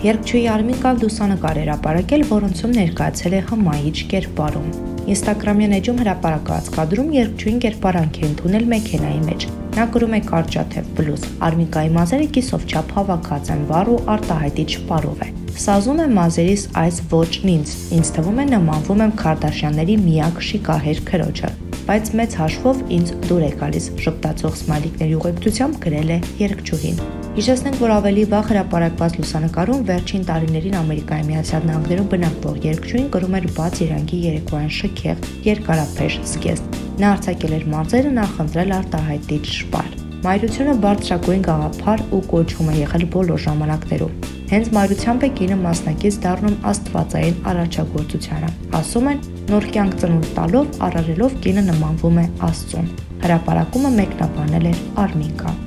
Երկչուի Արմիկան լուսանկար էր ապարակել, որոնցում ներկայացել է հմայիչ կերպարում։ Instagram-յան էջում հրապարակված կադրում երկչույն կերպարանք է ընդունել մեքենայի մեջ։ Նա գրում է կարճաթև բլուզ։ Արմիկայի մազերը կիսով չափ հավաքած են, վառ ու արտահայտիչ շպարով է։ Սազում եմ մազերիս այս ոչն ինձ։ Ինձ թվում է նմանվում եմ Քարդաշյանների միակ շիկահեր քրոջը, բայց մեծ հաշվով ինձ դուր է գալիս շփտացող սմայլիկների ուղեկցությամբ գրել է երկչուհին։ Հիշեցնենք, որ ավելի վաղ հրապարակված լուսանկարում վերջին տարիներին Ամերիկայի Միացյալ Նահանգներում բնակվող երկչույն կրում էր բաց իրանքի երեկոյան շքեղ երկարափեշ զգեստ։ Նա արձակել էր մազերը, նախընտրել արտահայտիչ շպար։ Մայրությունը բարձրագույն գաղափար ու կոչում է եղել բոլոր ժամանակներում։ Հենց մայրությամբ է կինը մասնակից դառնում աստվածային արարչագործությանը։ Ասում են, նոր կյանք ծնունդ տալով, արարելով կինը նմանվում է Աստծուն։ Հրապարակումը մեկնաբանել էր Արմինկան։